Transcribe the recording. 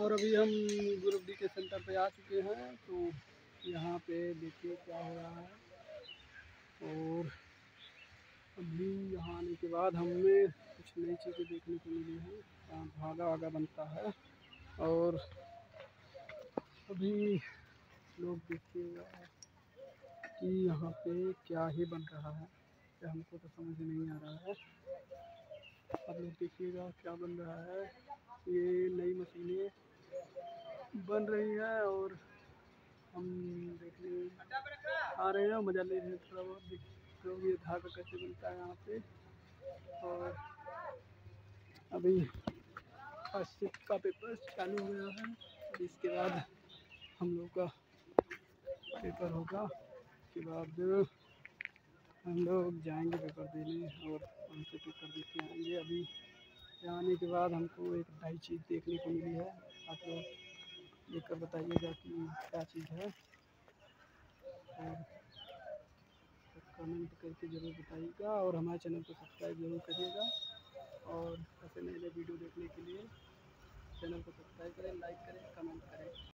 और अभी हम ग्रुप डी के सेंटर पे आ चुके हैं तो यहाँ पे देखिए क्या हो रहा है। और अभी यहाँ आने के बाद हमें कुछ नई चीज़ें देखने को मिली हैं धागा वागा बनता है। और अभी लोग देखिएगा कि यहाँ पे क्या ही बन रहा है क्या हमको तो समझ नहीं आ रहा है। आप लोग देखिएगा क्या बन रहा है। ये बन रही है और हम देखने आ रहे हैं, मज़ा ले रहे हैं थोड़ा बहुत देख धागा कैसे बनता है यहाँ पे। और अभी फ़र्स्ट शिफ्ट का पेपर चालू हो गया है इसके बाद हम लोग का पेपर होगा। उसके बाद हम लोग जाएँगे पेपर देने और उनसे पेपर दे के आएँगे। अभी आने के बाद हमको एक नई चीज़ देखने को मिली है। कर बताइएगा कि क्या चीज़ है। और कमेंट करके ज़रूर बताइएगा और हमारे चैनल को सब्सक्राइब ज़रूर करिएगा। और ऐसे नए नए वीडियो देखने के लिए चैनल को सब्सक्राइब करें लाइक करें कमेंट करें।